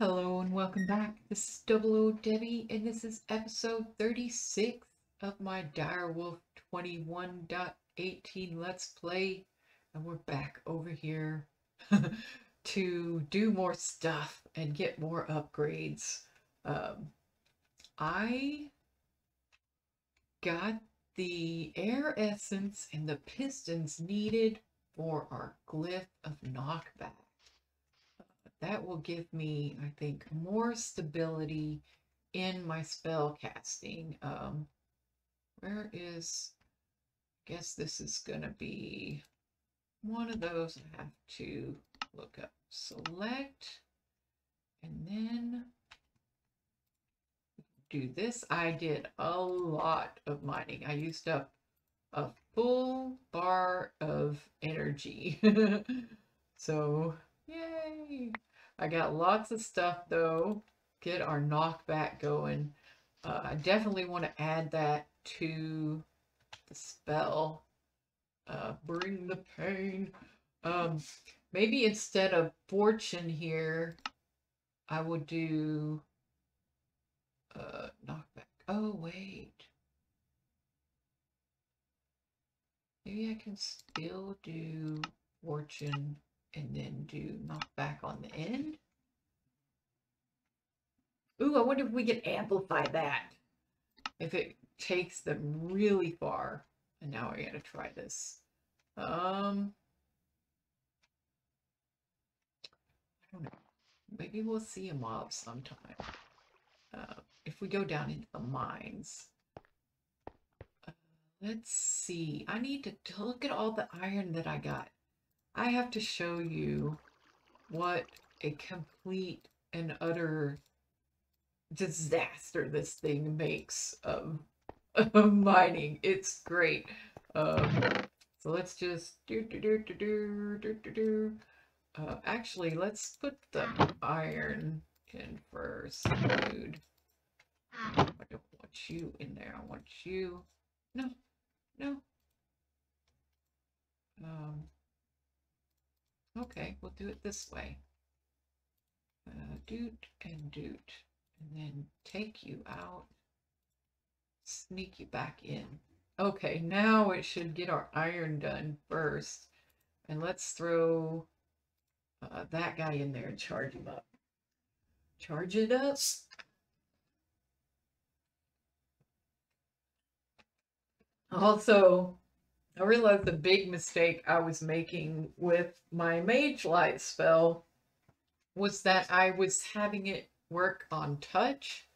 Hello and welcome back. This is Double O Debbie, and this is episode 36 of my Direwolf20 1.18 Let's Play. And we're back over here to do more stuff and get more upgrades. Um, I got the air essence and the pistons needed for our glyph of knockback that will give me, I think, more stability in my spell casting. Um, where is, I guess this is going to be one of those I have to look up. Select, and then do this. I did a lot of mining. I used up a full bar of energy. so, yay! I got lots of stuff though. Get our knockback going. Uh, I definitely want to add that to the spell. Uh, bring the pain. Um, maybe instead of fortune here, I would do uh, knockback. Oh, wait. Maybe I can still do fortune and then do knockback on the end. Ooh, I wonder if we can amplify that. If it takes them really far. And now I gotta try this. Um, I don't know. Maybe we'll see a mob sometime. Uh, if we go down into the mines. Uh, let's see. I need to look at all the iron that I got. I have to show you what a complete and utter disaster this thing makes of, of mining. It's great. Um, so let's just do do do do do do do do. Uh, actually, let's put the iron in first. Dude, I don't want you in there. I want you. No, no. Um. Okay, we'll do it this way. Uh, doot and doot. And then take you out. Sneak you back in. Okay, now it should get our iron done first. And let's throw uh, that guy in there and charge him up. Charge it up. Also, I realized the big mistake I was making with my Mage Light spell was that I was having it work on touch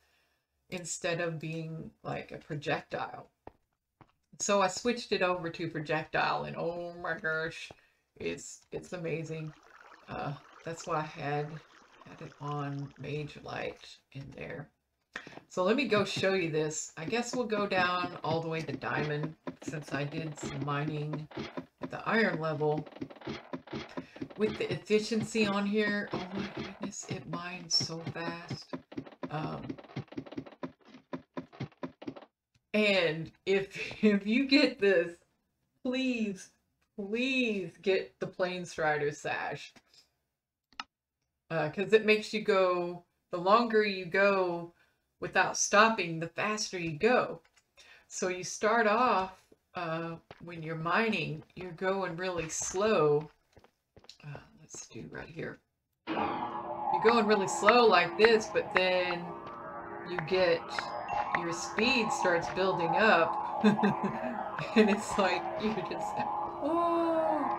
instead of being like a projectile. So I switched it over to projectile and oh my gosh, it's it's amazing. Uh, that's why I had had it on Mage Light in there. So let me go show you this. I guess we'll go down all the way to diamond since I did some mining at the iron level. With the efficiency on here, oh my goodness, it mines so fast. Um, and if if you get this, please, please get the Planestrider sash. Because uh, it makes you go, the longer you go, without stopping, the faster you go. So you start off uh, when you're mining, you're going really slow. Uh, let's do right here. You're going really slow like this, but then you get your speed starts building up. and it's like you just, oh.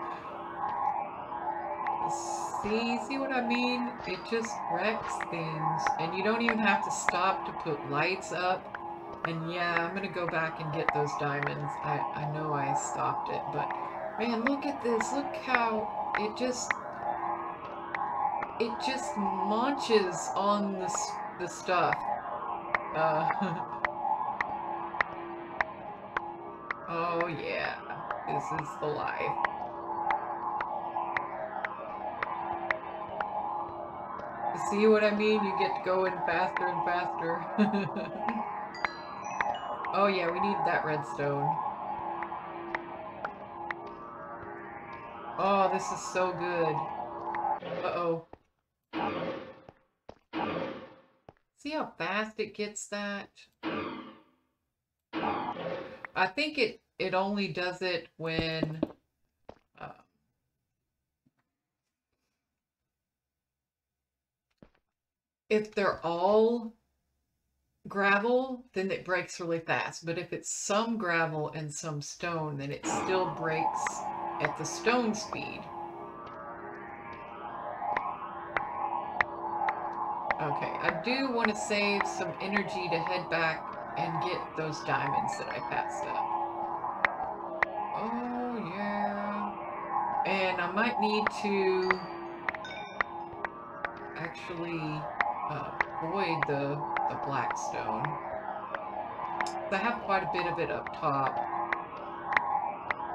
See, see what I mean? It just wrecks things. And you don't even have to stop to put lights up. And yeah, I'm going to go back and get those diamonds. I, I know I stopped it, but man, look at this. Look how it just, it just munches on the, the stuff. Uh, oh yeah, this is the life. See what I mean? You get going faster and faster. oh yeah, we need that redstone. Oh, this is so good. Uh-oh. See how fast it gets that? I think it, it only does it when uh, if they're all gravel, then it breaks really fast. But if it's some gravel and some stone, then it still breaks at the stone speed. Okay, I do want to save some energy to head back and get those diamonds that I passed up. Oh, yeah. And I might need to actually uh, void the, the. I have quite a bit of it up top.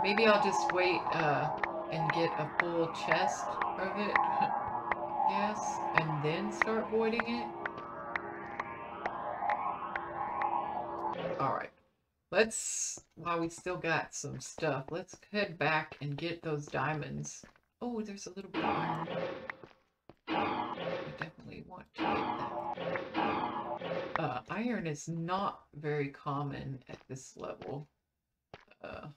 Maybe I'll just wait uh, and get a full chest of it. yes, and then start voiding it. Alright. Let's, while we still got some stuff, let's head back and get those diamonds. Oh, there's a little bit. I definitely want to get that. Iron is not very common at this level. Uh,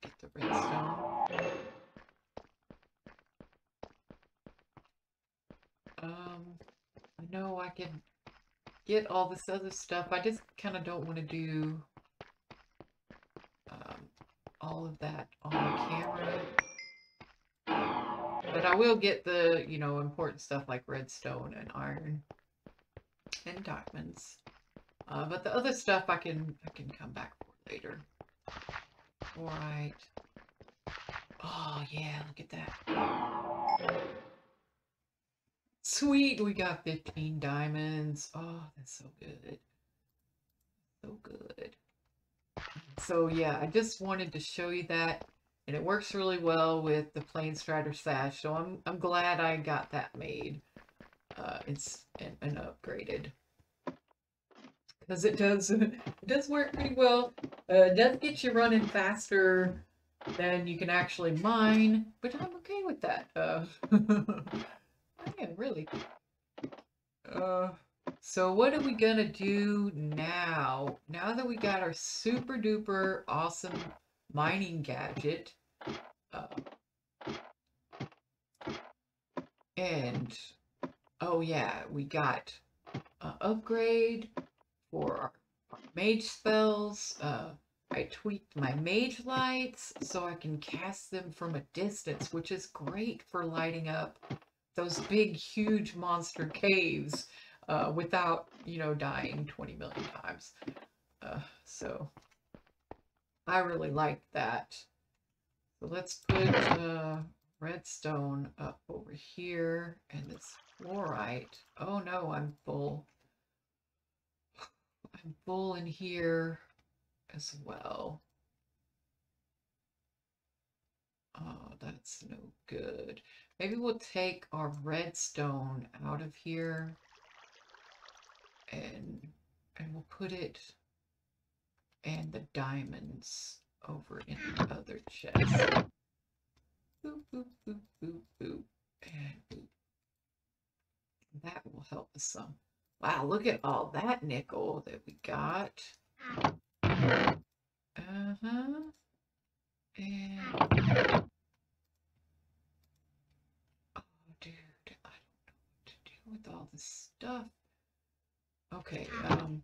get the redstone. Um, I know I can get all this other stuff. I just kind of don't want to do um, all of that on camera. But I will get the, you know, important stuff like redstone and iron and diamonds. Uh, but the other stuff I can I can come back for later. Alright. Oh yeah, look at that. Sweet, we got 15 diamonds. Oh, that's so good. So good. So yeah, I just wanted to show you that. And it works really well with the Planestrider Sash. So I'm, I'm glad I got that made. Uh, it's and, and upgraded. Because it does, it does work pretty well. Uh, it does get you running faster than you can actually mine. But I'm okay with that. Uh, Yeah, really. Uh, so what are we gonna do now? Now that we got our super duper awesome mining gadget, uh, and oh yeah, we got upgrade for our, our mage spells. Uh, I tweaked my mage lights so I can cast them from a distance, which is great for lighting up those big, huge monster caves uh, without, you know, dying 20 million times. Uh, so I really like that. So let's put uh, redstone up over here and this fluorite. Oh no, I'm full. I'm full in here as well. Oh, that's no good. Maybe we'll take our redstone out of here and and we'll put it and the diamonds over in the other chest. Boop, boop, boop, boop, boop, and. That will help us some. Wow, look at all that nickel that we got. Uh-huh. And Oh, dude, I don't know what to do with all this stuff. Okay, um,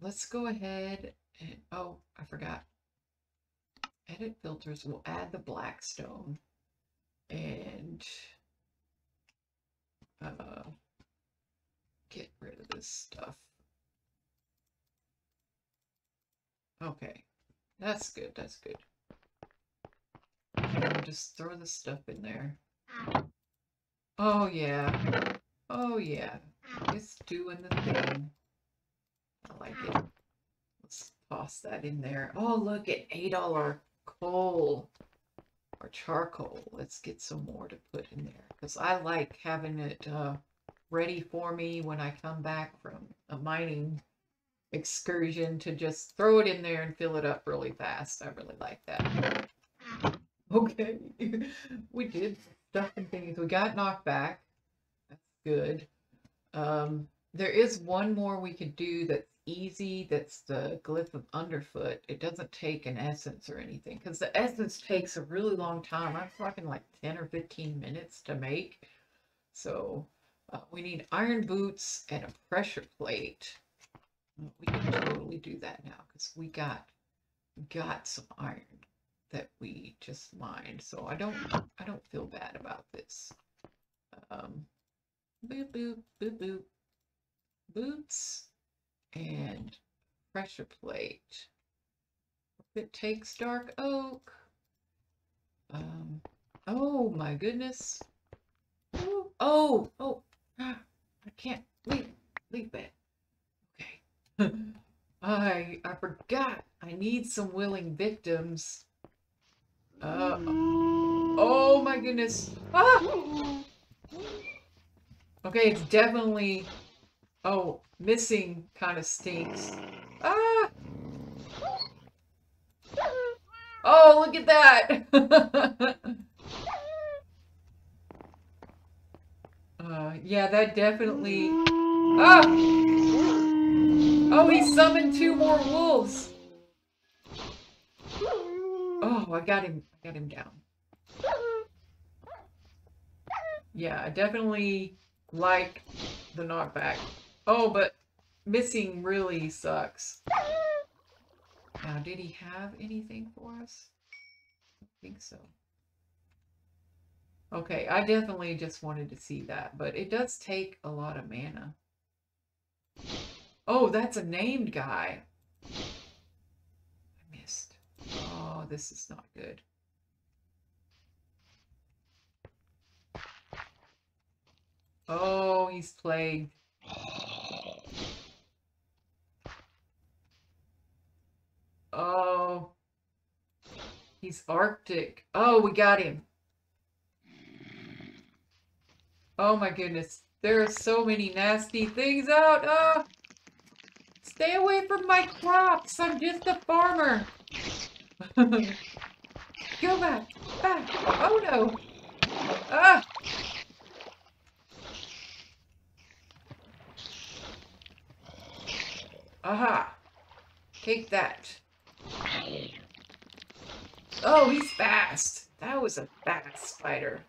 let's go ahead and, oh, I forgot. Edit filters, we'll add the blackstone and uh, get rid of this stuff. Okay, that's good, that's good. just throw the stuff in there. Oh, yeah. Oh, yeah. It's doing the thing. I like it. Let's toss that in there. Oh, look, it ate all our coal. Our charcoal. Let's get some more to put in there. Because I like having it uh, ready for me when I come back from a mining excursion to just throw it in there and fill it up really fast. I really like that. Okay. we did stuff and things. We got knocked back. That's good. Um, there is one more we could do that's easy. That's the glyph of underfoot. It doesn't take an essence or anything because the essence takes a really long time. I'm talking like 10 or 15 minutes to make. So uh, we need iron boots and a pressure plate. We can totally do that now because we got got some iron that we just mined. So I don't I don't feel bad about this. Um, boop boop boop boop boots and pressure plate. It takes dark oak. Um, oh my goodness. Ooh, oh, oh, ah, I can't leave, leave that. Okay. I, I forgot. I need some willing victims. Uh, oh my goodness. Ah! Okay, it's definitely Oh, missing kind of stinks. Ah! Oh, look at that! uh, yeah, that definitely... Ah! Oh, he summoned two more wolves! Oh, I got him, I got him down. Yeah, I definitely like the knockback. Oh, but missing really sucks. Now, did he have anything for us? I think so. Okay, I definitely just wanted to see that, but it does take a lot of mana. Oh, that's a named guy. I missed. Oh, this is not good. Oh, he's plagued. Oh. He's Arctic. Oh, we got him. Oh my goodness. There are so many nasty things out. Oh. Stay away from my crops. I'm just a farmer. Go back. Back. Oh no. Ah. Aha. Take that. Oh, he's fast. That was a fast spider.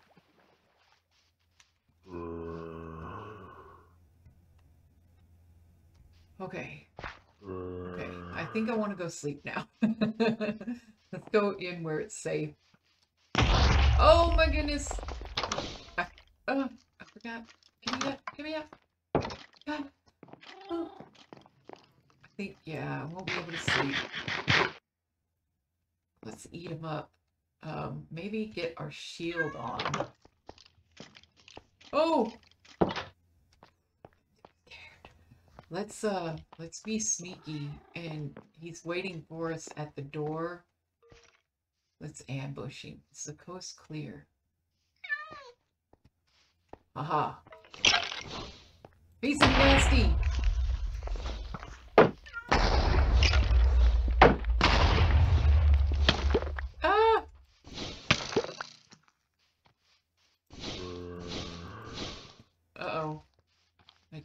Okay. Okay. I think I want to go sleep now. Let's go in where it's safe. Oh my goodness. I, oh, I forgot. Give me that. Give me that. God. Oh. I think, yeah, I won't be able to sleep. Let's eat them up. Um, maybe get our shield on. Oh! Let's, uh, let's be sneaky. And he's waiting for us at the door. Let's ambush him. Is the coast clear? Aha. He's nasty!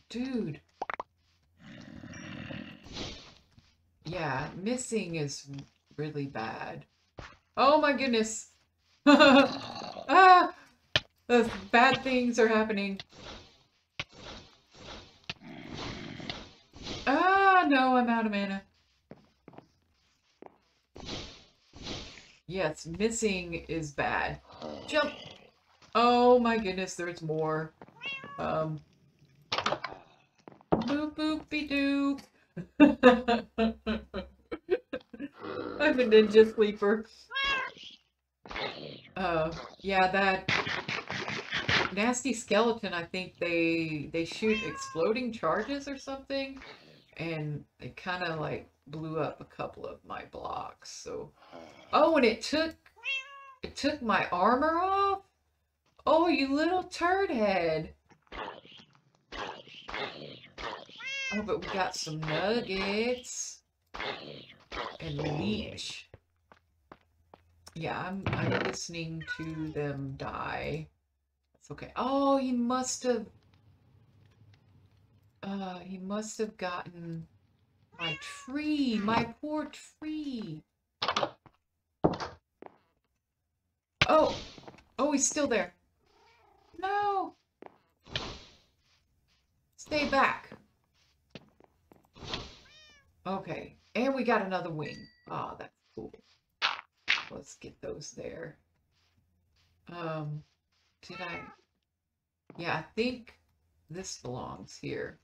Dude. Yeah, missing is really bad. Oh my goodness. ah! The bad things are happening. Ah, no, I'm out of mana. Yes, missing is bad. Jump! Oh my goodness, there's more. Um, Boop boopy doop. I'm a ninja sleeper. Uh, yeah, that nasty skeleton. I think they they shoot exploding charges or something, and it kind of like blew up a couple of my blocks. So, oh, and it took it took my armor off. Oh, you little turd head. Oh, but we got some nuggets. And leech. Yeah, I'm, I'm listening to them die. It's okay. Oh, he must have... Uh, he must have gotten my tree, my poor tree. Oh, oh, he's still there. No. Stay back. Okay, and we got another wing. Oh, that's cool. Let's get those there. Um, did I? Yeah, I think this belongs here.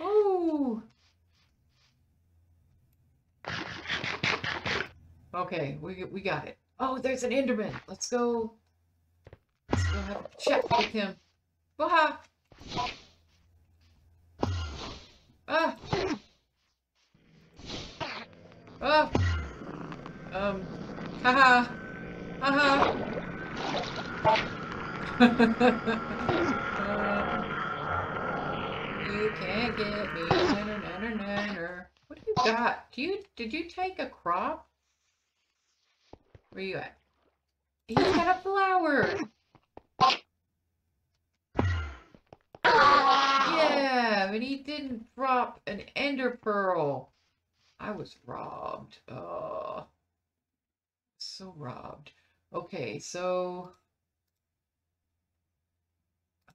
Oh. Okay, we we got it. Oh, there's an Enderman. Let's go. Let's go have a chat with him. Waha. Ah. Oh. Um. Haha. Haha. uh, you can't get me. What do you got? Do you did you take a crop? Where you at? He's got a flower. Yeah, but he didn't drop an ender pearl. I was robbed. Oh, so robbed. Okay, so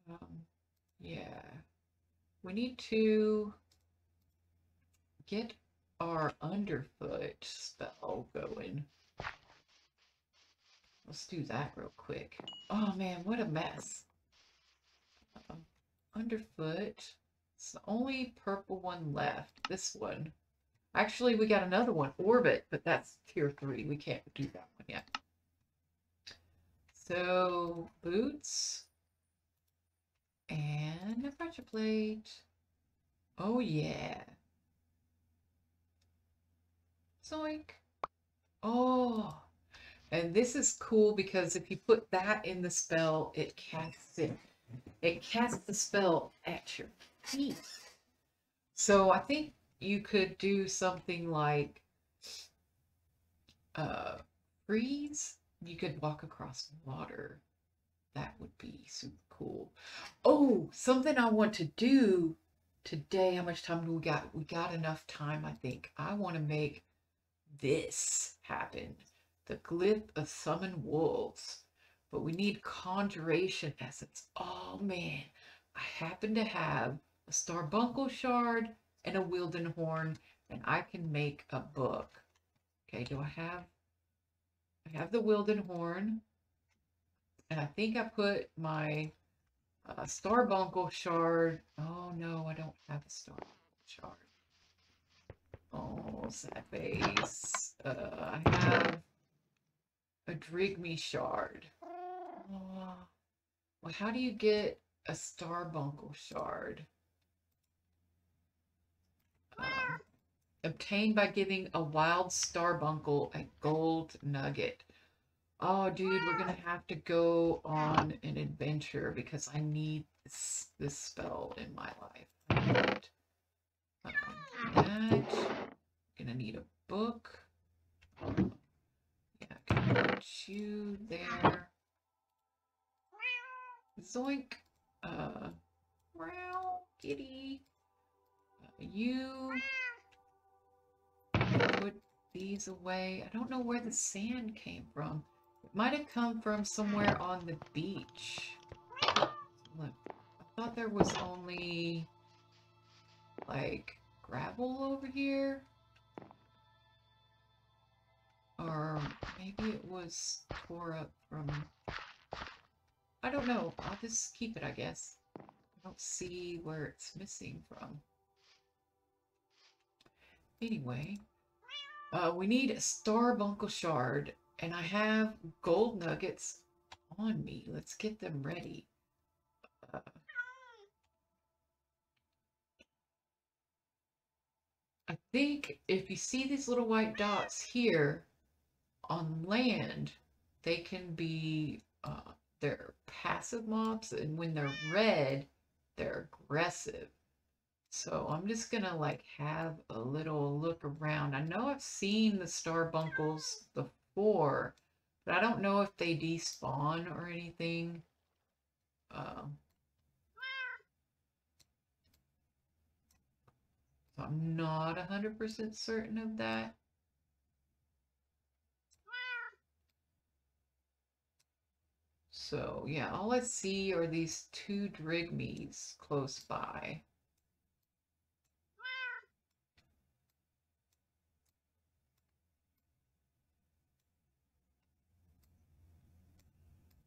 um, yeah, we need to get our underfoot spell going. Let's do that real quick. Oh man, what a mess. Um, underfoot. It's the only purple one left. This one. Actually, we got another one, Orbit, but that's tier three. We can't do that one yet. So, boots. And a pressure plate. Oh, yeah. Zoink. Oh. And this is cool because if you put that in the spell, it casts it. It casts the spell at your feet. So I think you could do something like uh, freeze. You could walk across water. That would be super cool. Oh, something I want to do today. How much time do we got? We got enough time, I think. I want to make this happen. The glyph of summon wolves. But we need conjuration essence. Oh man, I happen to have a Starbuncle shard and a Wildenhorn, and I can make a book. Okay, do I have? I have the Wildenhorn, and I think I put my uh, Starbuncle shard. Oh no, I don't have a Starbuncle shard. Oh, sad face. Uh, I have a Drygmy shard. Oh, well, how do you get a Starbuncle shard? Um, obtained by giving a wild Starbuncle a gold nugget. Oh, dude, we're gonna have to go on an adventure because I need this, this spell in my life. I need that. Gonna need a book. Yeah, can put you there. Zoink. Uh, meow, kitty. Uh, you put these away. I don't know where the sand came from. It might have come from somewhere on the beach. Look, I thought there was only like gravel over here. Or maybe it was tore up from... I don't know. I'll just keep it, I guess. I don't see where it's missing from. Anyway, uh, we need a Starbuncle Shard, and I have gold nuggets on me. Let's get them ready. Uh, I think if you see these little white dots here on land, they can be, uh, they're passive mobs, and when they're red, they're aggressive. So I'm just gonna like have a little look around. I know I've seen the starbuncles before, but I don't know if they despawn or anything. Um, so I'm not 100% certain of that. So yeah, all I see are these two drygmies close by.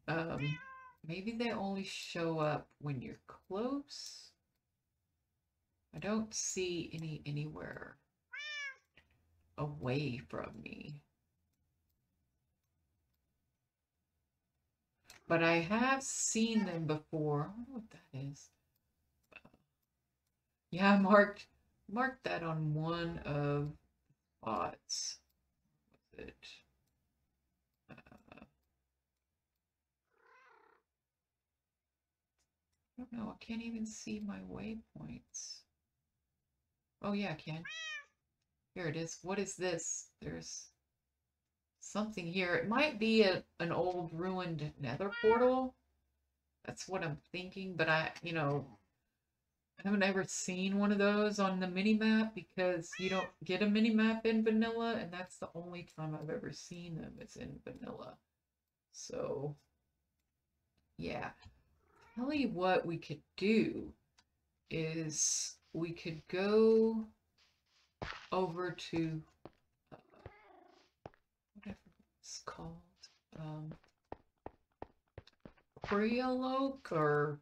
Um, maybe they only show up when you're close. I don't see any anywhere away from me. But I have seen them before. I don't know what that is. Yeah, I marked marked that on one of the spots. Was it? Uh, I don't know. I can't even see my waypoints. Oh yeah, I can. Here it is. What is this? There's something here. It might be a, an old ruined nether portal. That's what I'm thinking, but I, you know, I haven't ever seen one of those on the mini map because you don't get a mini map in vanilla, and that's the only time I've ever seen them is in vanilla. So, yeah. Tell you what we could do is we could go over to it's called um, Creoloke or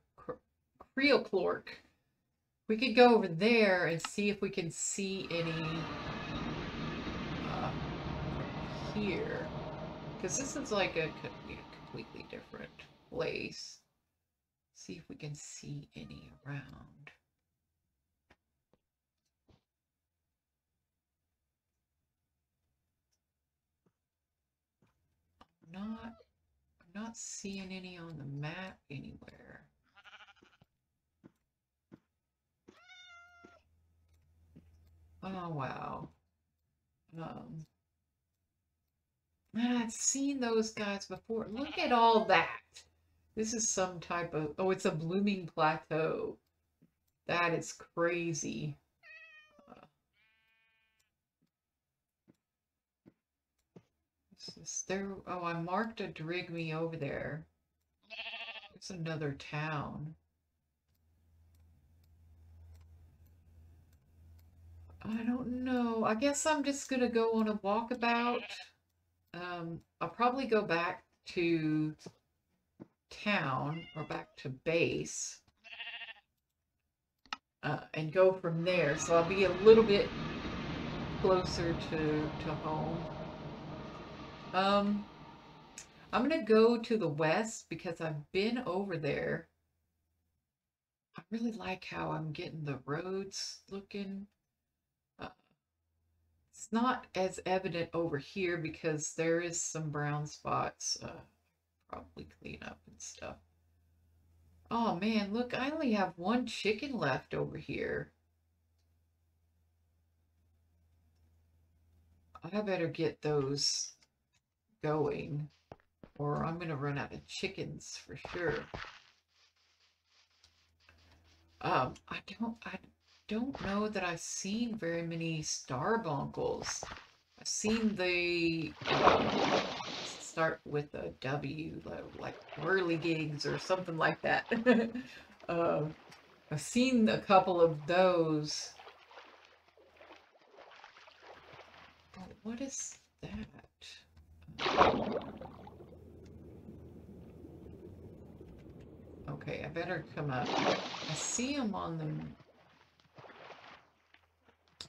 Creoclork. We could go over there and see if we can see any uh, here. Because this is like a completely different place. See if we can see any around. Not I'm not seeing any on the map anywhere. Oh wow. Um I've seen those guys before. Look at all that. This is some type of oh, it's a blooming plateau. That is crazy. Is there? Oh, I marked a Drygmy over there. It's another town. I don't know. I guess I'm just going to go on a walkabout. Um, I'll probably go back to town or back to base uh, and go from there. So I'll be a little bit closer to, to home. Um, I'm going to go to the west because I've been over there. I really like how I'm getting the roads looking. Uh, it's not as evident over here because there is some brown spots. Uh, probably clean up and stuff. Oh man, look, I only have one chicken left over here. I better get those going or I'm going to run out of chickens for sure. Um, I don't, I don't know that I've seen very many starbuncles. I've seen the, uh, start with a W, like whirligigs or something like that. uh, I've seen a couple of those. what is that? Okay, I better come up. I see them on the...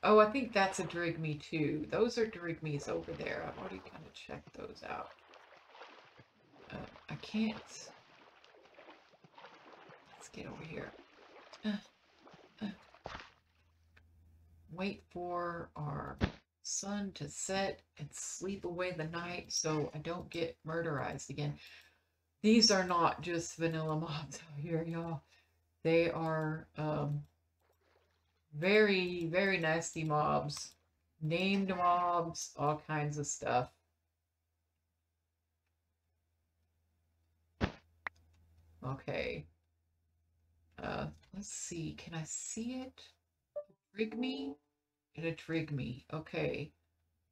Oh, I think that's a Drygmy too. Those are Drygmys over there. I've already kind of checked those out. Uh, I can't... Let's get over here. Uh, uh. Wait for our sun to set and sleep away the night so I don't get murderized again. These are not just vanilla mobs out here, y'all. They are um, Very, very nasty mobs. Named mobs, all kinds of stuff. Okay. Uh, let's see. Can I see it? Trig me? Trig me. Okay.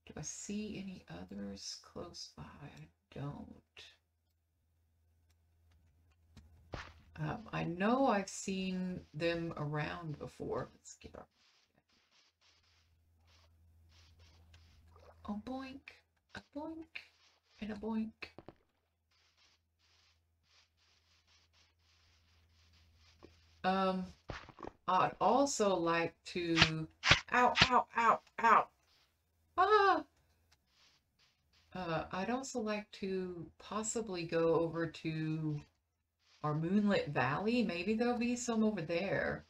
Do I see any others close by? I don't. Um, I know I've seen them around before. Let's get our a boink, a boink, and a boink. Um, I'd also like to, ow, ow, ow, ow, ah! Uh, I'd also like to possibly go over to our Moonlit Valley. Maybe there'll be some over there.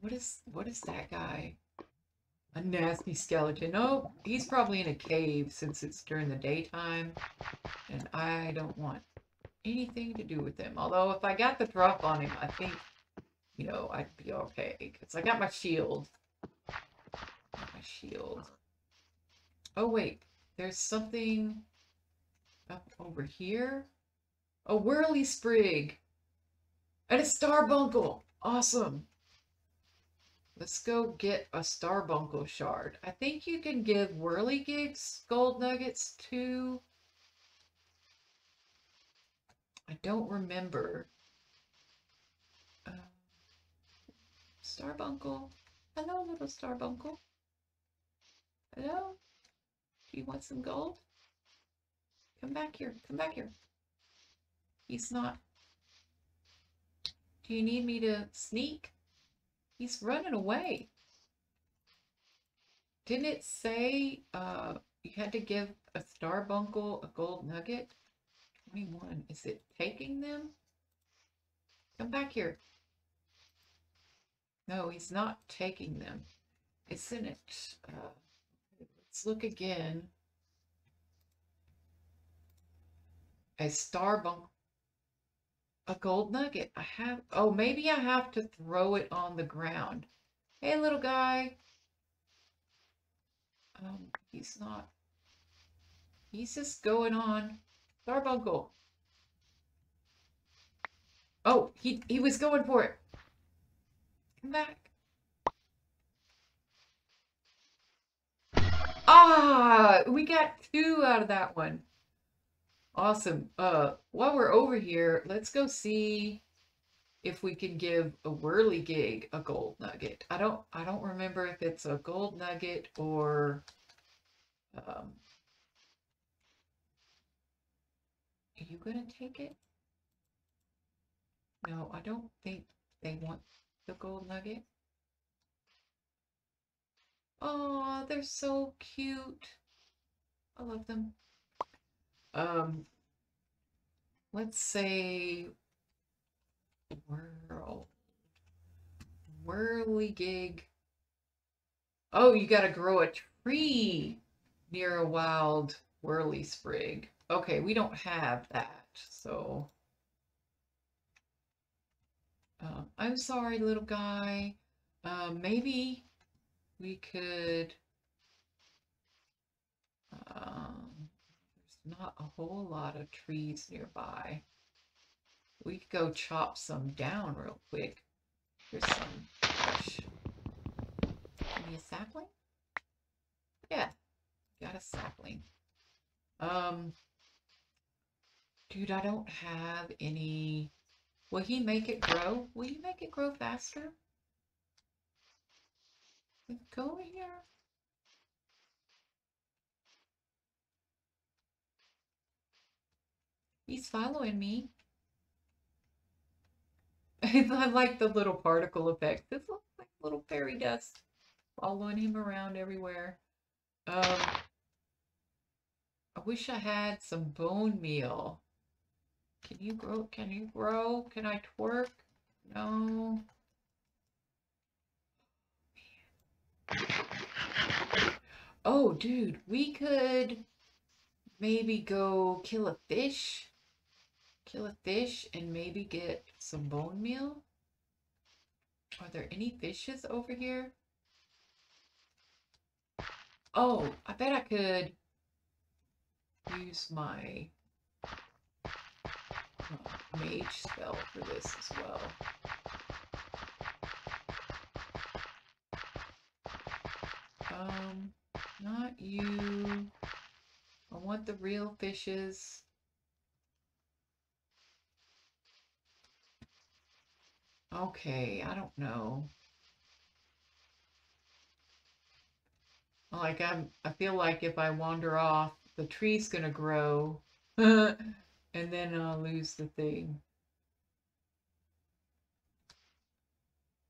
What is, what is that guy? A nasty skeleton. Oh, he's probably in a cave since it's during the daytime. And I don't want anything to do with him. Although if I got the drop on him, I think, you know, I'd be okay. Because I got my shield. My shield. Oh, wait. There's something up over here. A Whirlisprig. And a starbuncle. Awesome. Let's go get a starbuncle shard. I think you can give whirligigs gold nuggets too. I don't remember. Starbuncle. Hello, little starbuncle. Hello? Do you want some gold? Come back here. Come back here. He's not. Do you need me to sneak? He's running away. Didn't it say uh, you had to give a starbuncle a gold nugget? 21. Is it taking them? Come back here. No, he's not taking them. Isn't it? Uh, let's look again. A starbuncle. A gold nugget. I have, oh, maybe I have to throw it on the ground. Hey, little guy. Um, he's not, he's just going on. Starbuncle. Oh, he, he was going for it. Come back. Ah, we got two out of that one. Awesome. Uh, while we're over here, let's go see if we can give a whirligig a gold nugget. I don't I don't remember if it's a gold nugget or um Are you gonna take it? No, I don't think they want the gold nugget. Oh, they're so cute. I love them. Um, let's say world whirligig. Oh, you got to grow a tree near a wild Whirlisprig. Okay, we don't have that, so. Um, I'm sorry, little guy. Uh, maybe we could. Um, not a whole lot of trees nearby. We could go chop some down real quick. Here's some me a sapling? Yeah, got a sapling. Um, dude, I don't have any... Will he make it grow? Will you make it grow faster? Go over here. He's following me. I like the little particle effect. This looks like little fairy dust following him around everywhere. Um, I wish I had some bone meal. Can you grow? Can you grow? Can I twerk? No. Oh, dude, we could maybe go kill a fish kill a fish and maybe get some bone meal. Are there any fishes over here? Oh, I bet I could use my mage spell for this as well. Um, not you. I want the real fishes. Okay, I don't know. Like I'm, I feel like if I wander off, the tree's gonna grow, and then I'll lose the thing.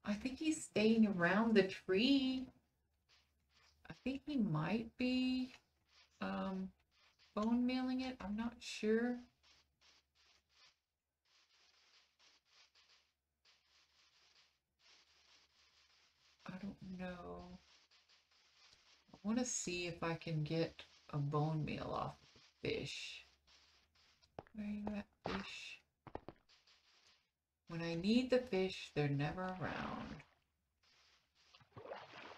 I think he's staying around the tree. I think he might be um, bone mailing it. I'm not sure. I don't know. I want to see if I can get a bone meal off fish. Where you at, fish? When I need the fish, they're never around.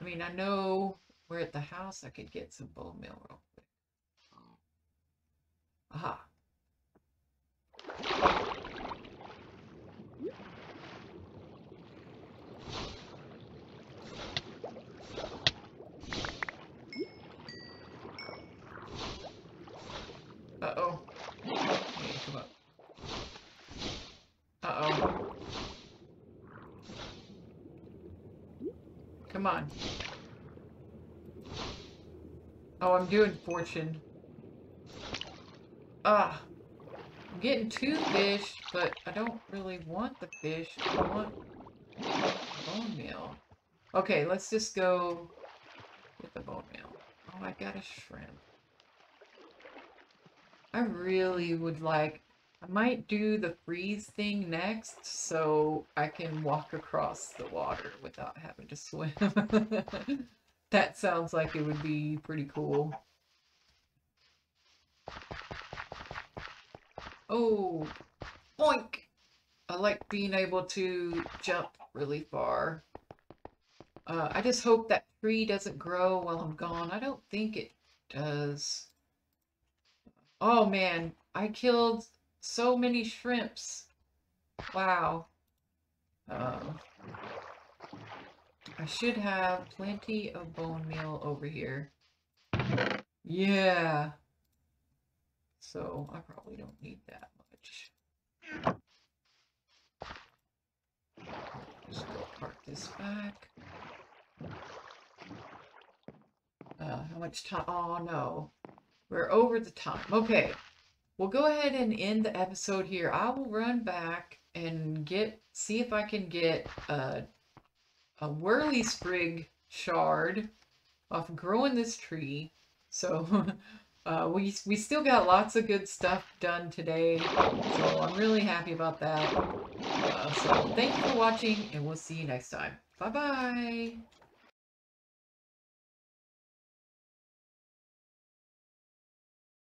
I mean, I know we're at the house. I could get some bone meal real quick. Aha. Uh-oh. Hey, come up. Uh-oh. Come on. Oh, I'm doing fortune. Ah. I'm getting two fish, but I don't really want the fish. I want bone meal. Okay, let's just go with the bone meal. Oh, I got a shrimp. I really would like, I might do the freeze thing next so I can walk across the water without having to swim. that sounds like it would be pretty cool. Oh, boink! I like being able to jump really far. Uh, I just hope that tree doesn't grow while I'm gone. I don't think it does. Oh man, I killed so many shrimps. Wow. Um, I should have plenty of bone meal over here. Yeah. So I probably don't need that much. Just go park this back. Uh, how much time? Oh no. We're over the time. Okay. We'll go ahead and end the episode here. I will run back and get see if I can get a, a Whirlisprig shard off growing this tree. So uh, we, we still got lots of good stuff done today. So I'm really happy about that. Uh, so thank you for watching and we'll see you next time. Bye-bye.